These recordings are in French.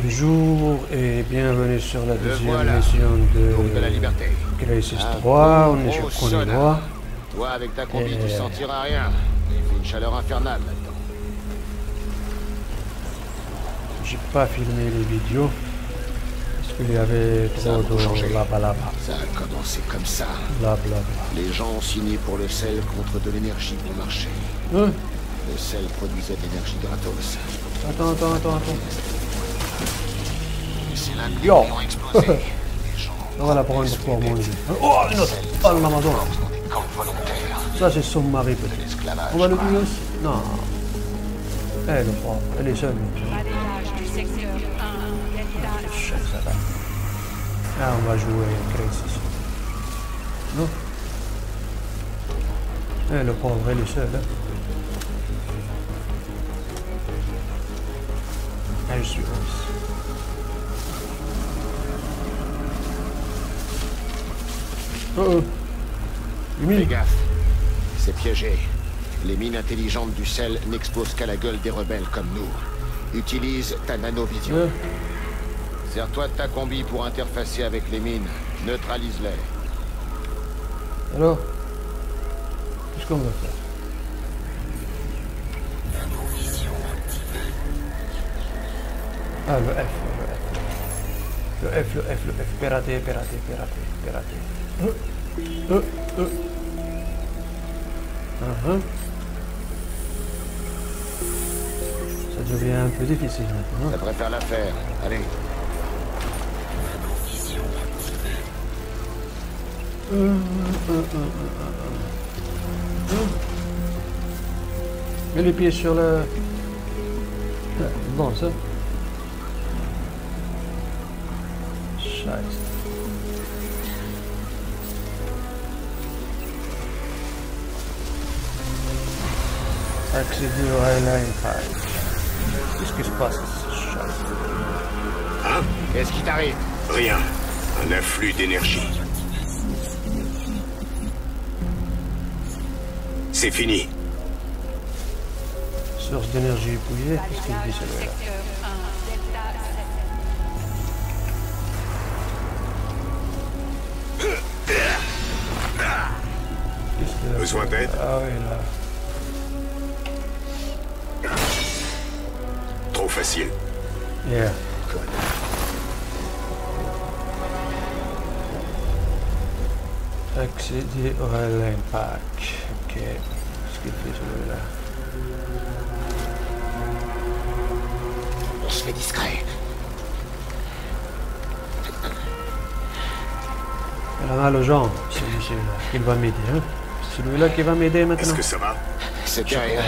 Bonjour et bienvenue sur la deuxième voilà. mission de, de la liberté. Crisis Un 3. On est sur sauna. Coninois. Toi, avec ta combi, Et- tu sentiras rien. Il fait une chaleur infernale là-dedans. J'ai pas filmé les vidéos parce qu'il y avait trop de blabla Ça a commencé comme ça. Les gens ont signé pour le sel contre de l'énergie bon marché. Hein Le sel produisait de l'énergie gratos. Attends, attends, attends, attends. Yo. On va la prendre pour manger. Oh, une autre Oh, camps volontaires. Ça, c'est son mari peut-être. On va le tuer aussi Non. Elle, le pauvre. Elle est seule. Balayage du secteur 1, Delta Chef, ça va. Ah, on va jouer Crisis. Non Eh, le pauvre, elle est seule. Hein. Elle suit aussi. Oh oh. Fais gaffe. C'est piégé. Les mines intelligentes du sel n'exposent qu'à la gueule des rebelles comme nous. Utilise ta nanovision. Ouais. Sers-toi de ta combi pour interfacer avec les mines. Neutralise-les. Alors Qu'est-ce qu'on va faire? Ah, le F, le F. Le F, le F, piraté, piraté, piraté. Euh, euh, euh. Uh-huh. Ça devient un peu difficile maintenant. Ça devrait faire l'affaire. Allez. Mets les pieds sur le... Bon, ça. Scheiße. Accéder au Highline Park. Qu'est-ce qui se passe. Hein Qu'est-ce qui t'arrive? Rien. Un afflux d'énergie. C'est fini. Source d'énergie épuisée. Qu'est-ce qu'il dit celui-là? Besoin fait d'aide Ah oui, là. Trop facile. Yeah. Accéder au Highline Park. Ok. Qu'est-ce qu'il fait celui-là On se fait discret. Il a mal aux jambes, celui-là. Il va m'aider, hein celui-là qui va m'aider Est-ce maintenant. que ça va? C'est derrière.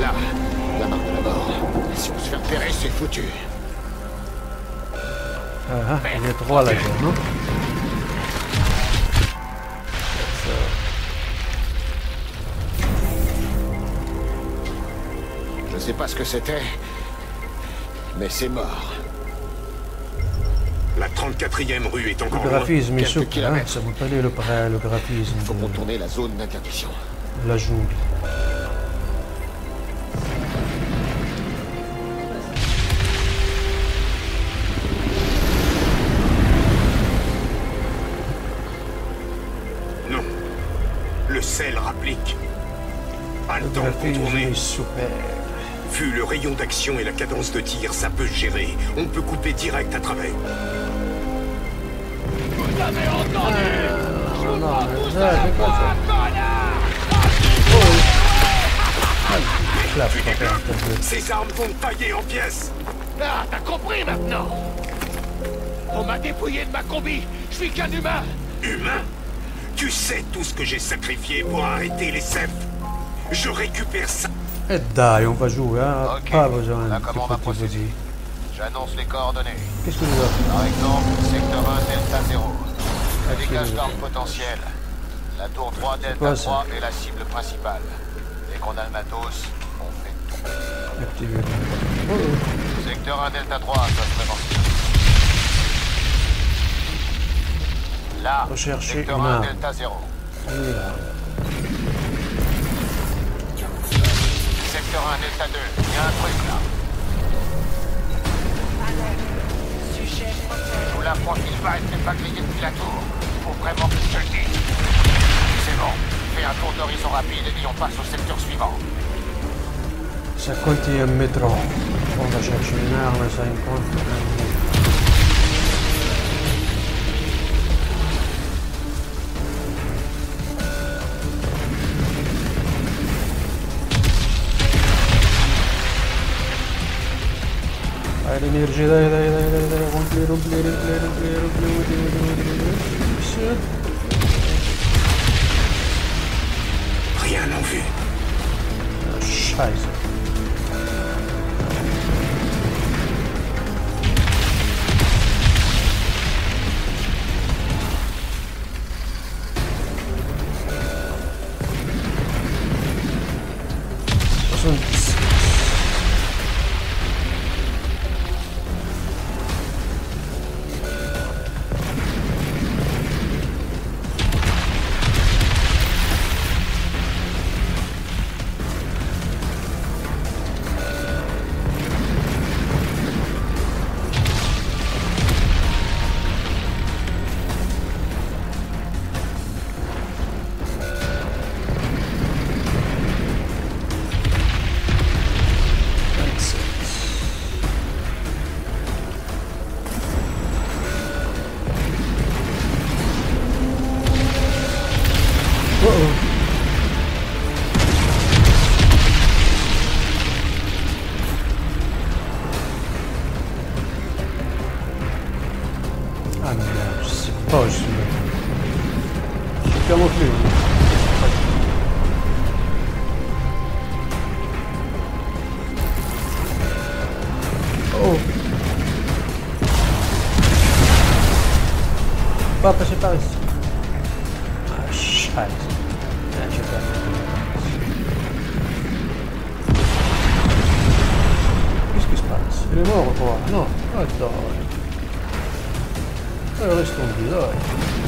Là, la marque de la mort. Si on se fait repérer, c'est foutu. Ah, ah, il est trois là, non? Je sais pas ce que c'était, mais c'est mort. La 34e rue est Le encore loin. graphisme est quelques souple, hein. Ça vous plaît le, le graphisme Faut de, contourner la zone d'interdiction. la jungle. Non. Le sel rapplique. Pas le Le temps de graphisme contourner. super. Vu le rayon d'action et la cadence de tir, ça peut se gérer. On peut couper direct à travers. Ces armes vont me tailler en pièces. Ah, t'as compris maintenant On m'a dépouillé de ma combi Je suis qu'un humain Humain Tu sais tout ce que j'ai sacrifié pour arrêter les CEF Je récupère ça. Et dai, on va jouer, hein Ok, Pas besoin là, de comment on va petit procéder body. J'annonce les coordonnées. Qu'est-ce que nous avons Par exemple, secteur 1 Delta 0. Ça dégage d'armes potentielles. La tour 3 Delta quoi, ça 3 est la cible principale. Dès qu'on a le matos, on fait tout. Oh. Secteur 1 Delta 3, ça se présente. Là, Rechercher secteur une 1 arme. Delta 0. Yeah. Secteur 1 Delta 2, il y a un truc là. Tout l'affront qu'il va être pas grillé depuis la tour. Il faut vraiment que je le dise. C'est bon, fais un tour d'horizon rapide et on passe au secteur suivant. Se accolti il metro, quando c'è il cinema, se incontra Energia, dai, dai, dai, dai, dai. One player, one player, one player, one player, one player, one player, one player, one player. Rien n'en vue. Ah, scheiße. Papa się pałeś. A szaleć. Ja się pałeś. Ele morre, porra. Não, olha que da hora. Olha, eles estão vivos.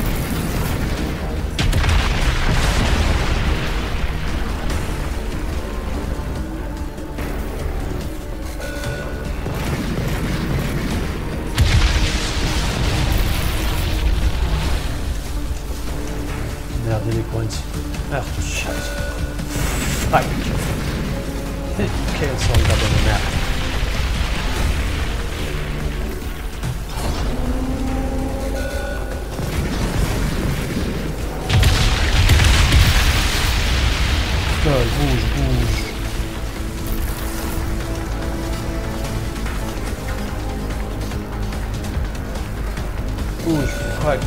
Like,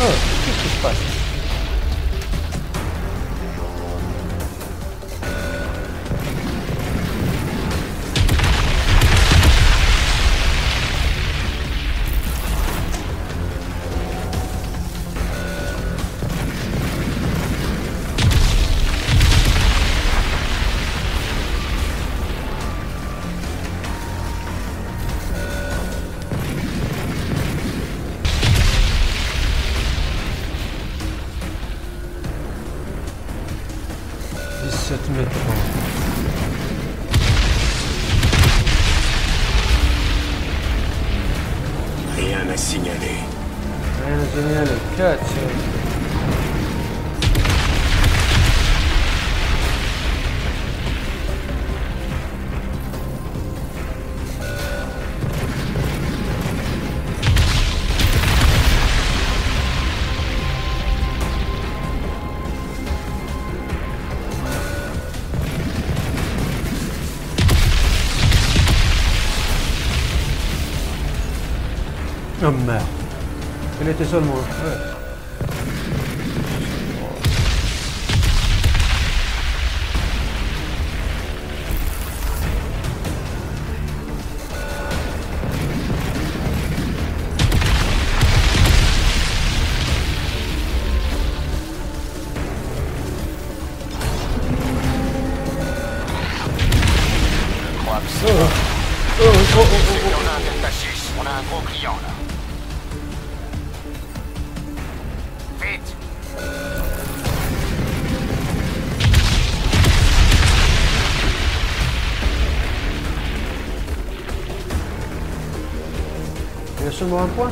oh, Jesus Christ. Mete Solmo. Seulement un point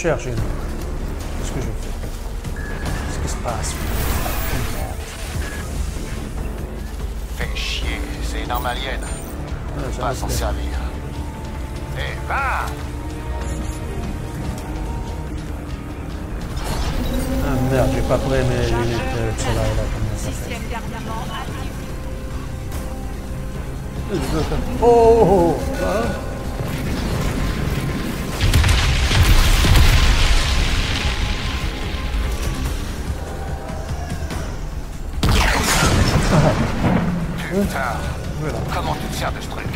Ah je cherche une. Qu'est-ce que je fais Qu'est-ce qui se passe Fais chier, c'est une arme alien. Ah, Pas s'en servir. Eh, va Ah merde, j'ai pas pris mes lunettes euh, de soleil là, Système d'armement Oh, oh, oh, hein Putain. Comment tu te sers de ce truc.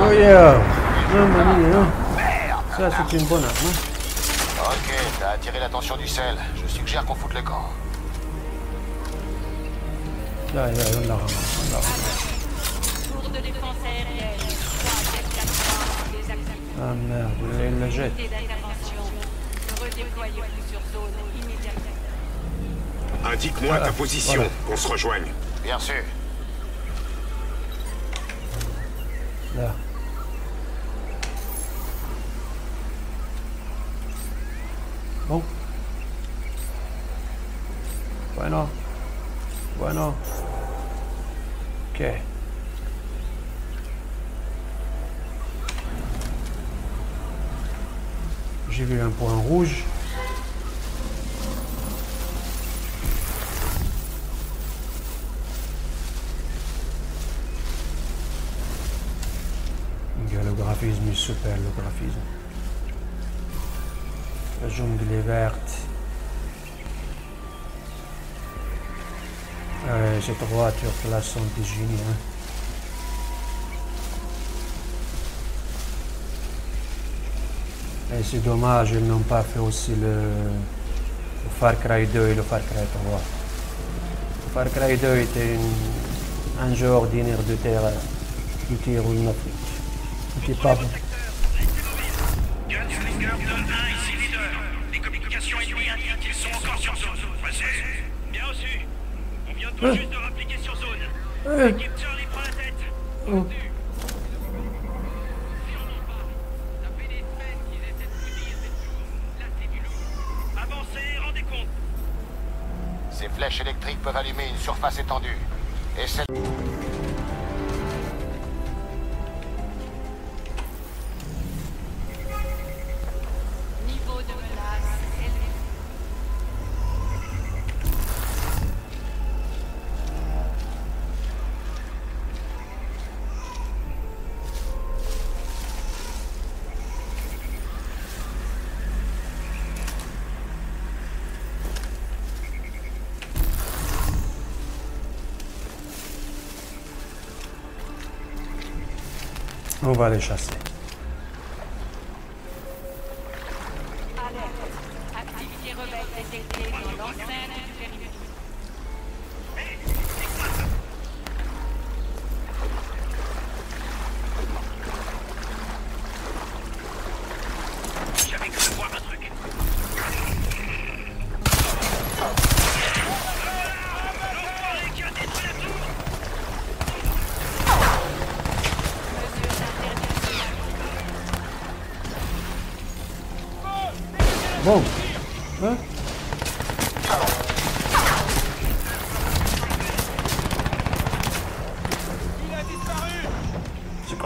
Oh yeah non Merde Ça, c'est une bonne arme. hein. Ok, t'as attiré l'attention du sel. Je suggère qu'on foute le camp. La jette. Redéployez plus sur zone immédiatement. Indique-moi ta position, voilà. qu'on se rejoigne. Bien sûr. Là. Bon. Bueno. Bueno. Ok. J'ai vu un point rouge. Gars, Le graphisme est super, le graphisme. La jungle est verte. Ouais, cette voiture classante est géniale. Et c'est dommage, ils n'ont pas fait aussi le, Far Cry 2 et le Far Cry 3. Le Far Cry 2 était un jeu ordinaire de terre qui tire une Afrique. On vient tout juste de rappliquer sur zone. Équipe Charlie prend la tête. oh. Ça fait des semaines qu'ils essaient de bousiller cette tour. Là, c'est du lourd. Avancez, rendez compte. Ces flèches électriques peuvent allumer une surface étendue. Et celle... On va les chasser.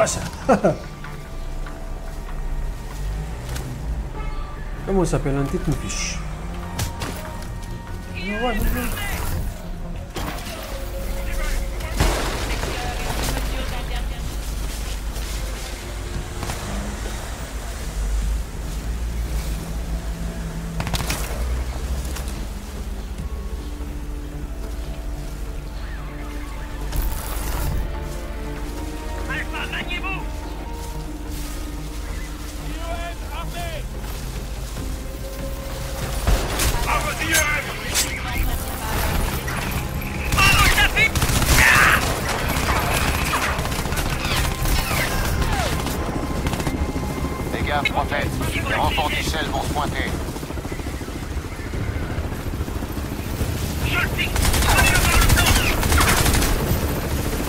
ça Comment ça s'appelle un tête.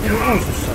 It was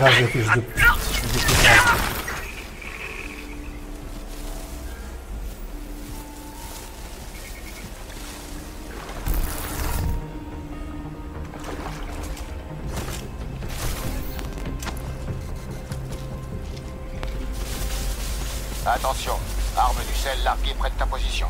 Raz de fils de pute. Attention, arme du sel larguée près de ta position.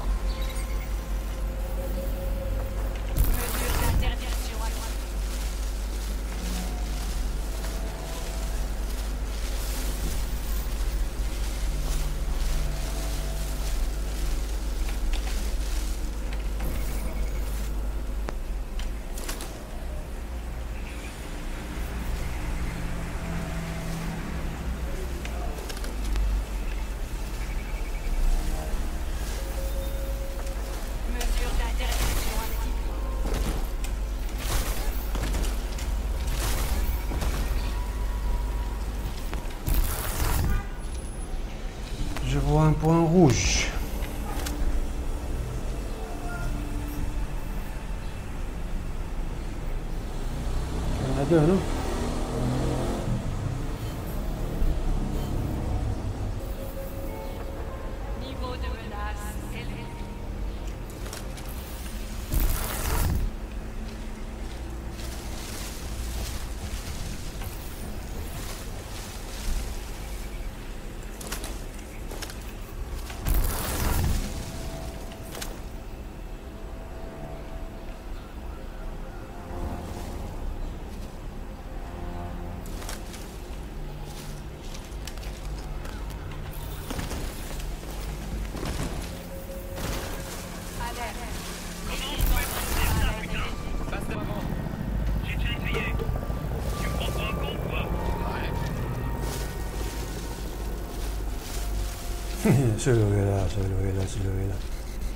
söyle öyle, söyle öyle, söyle öyle.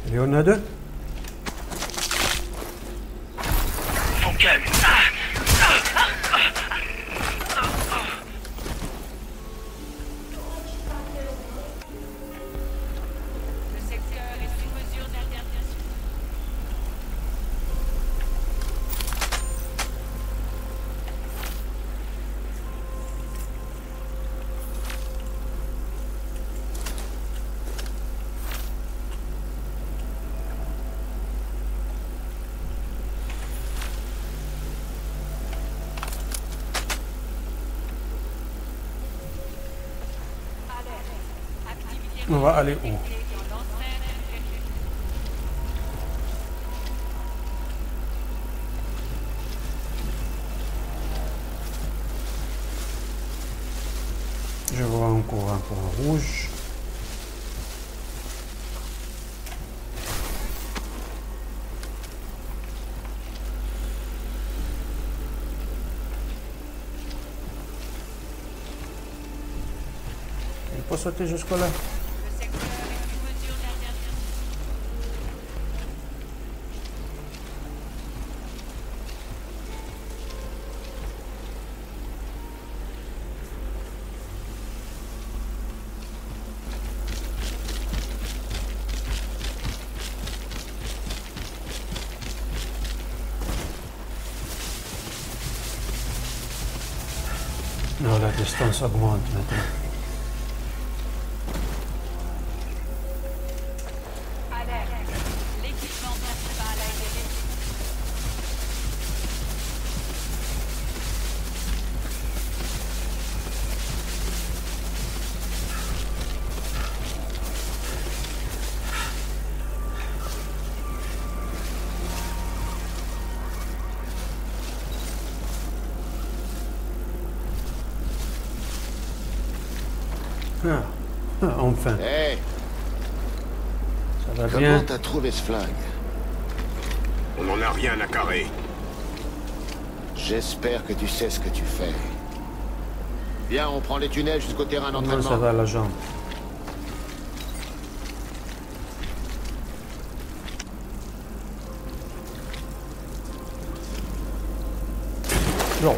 Biliyorsun nedir? On va aller où? Je vois encore un point rouge. Il peut sauter jusque Non, la distance Ah, ah, enfin, Hé, ça va comment bien. t'as trouvé ce flingue On n'en a rien à carrer. J'espère que tu sais ce que tu fais. Viens, on prend les tunnels jusqu'au terrain Comment ça d'entraînement. va la jambe Non.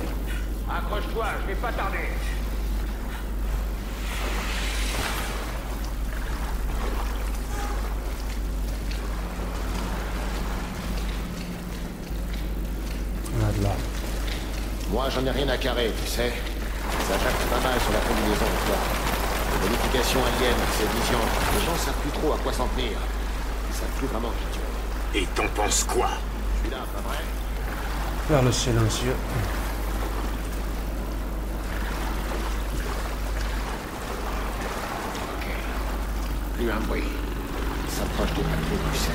Accroche-toi, je vais pas tarder. Ah, là. Moi, j'en ai rien à carrer, tu sais. Ça jacte pas mal sur la combinaison de toi. Les modifications aliens, ces visions, les gens savent plus trop à quoi s'en tenir. Ils savent plus vraiment qui tu es. Et t'en penses quoi? Je suis là, pas vrai? Vers le silencieux. Plus un bruit. Il s'approche des papiers du sel.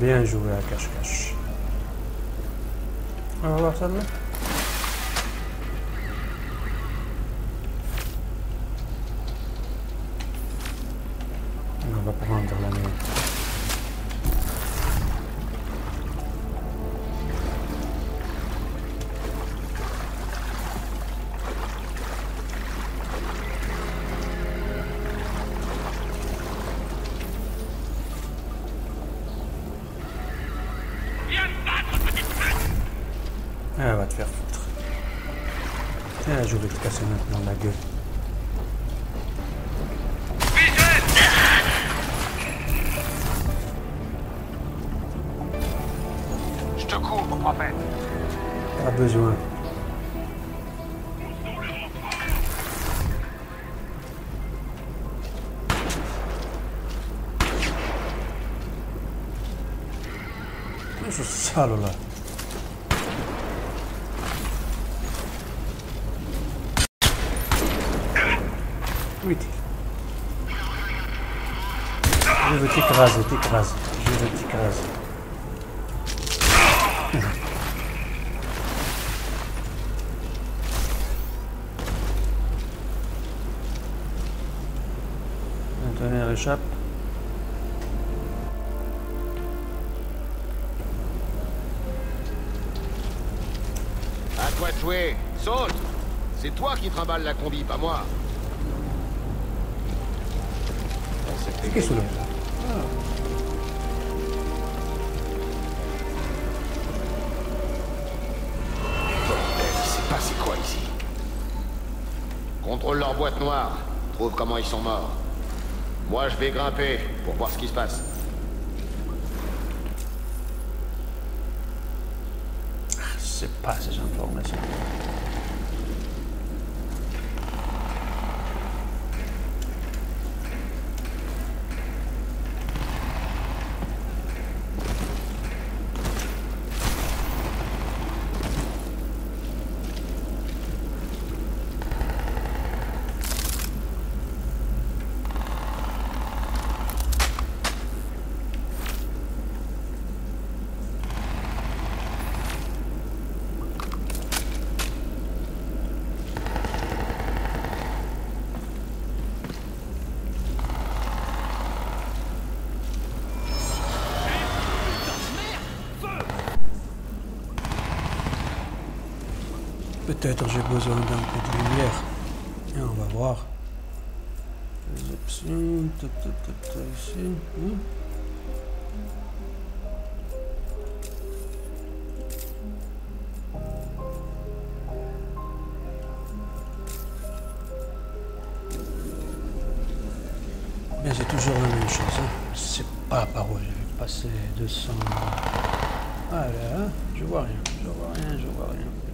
Bien jouer à cache-cache. Voir ça Ce salaud là. Oui, t'es- Je veux t'écraser, t'écraser. Je veux t'écraser. Elle échappe. Jouer. Saute C'est toi qui trimballe la combi, pas moi. Qu'est-ce que c'est s'est passé quoi ici Contrôle leur boîte noire. Trouve comment ils sont morts. Moi, je vais grimper pour voir ce qui se passe. Je sais pas Peut-être j'ai besoin d'un peu de lumière. Et on va voir. Les options. Hmm. Mais c'est toujours la même chose. Hein. C'est pas par où je vais passer 200. Voilà, hein. je vois rien, je vois rien, je vois rien.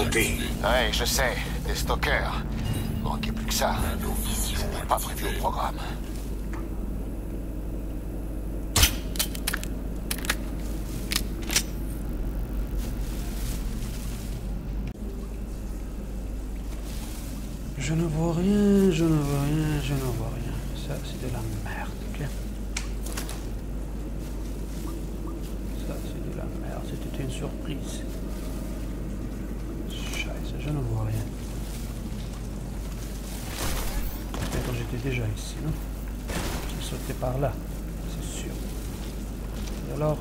Affronté. Ouais, je sais, des stalkers. Manquait plus que ça. C'était pas prévu au programme. Je ne vois rien, je ne vois rien, je ne vois rien. Ça, c'est de la merde, ok? Ça, c'est de la merde. C'était une surprise. Scheiße, je ne vois rien. Peut-être j'étais déjà ici, non J'ai sauté par là, c'est sûr. Et alors?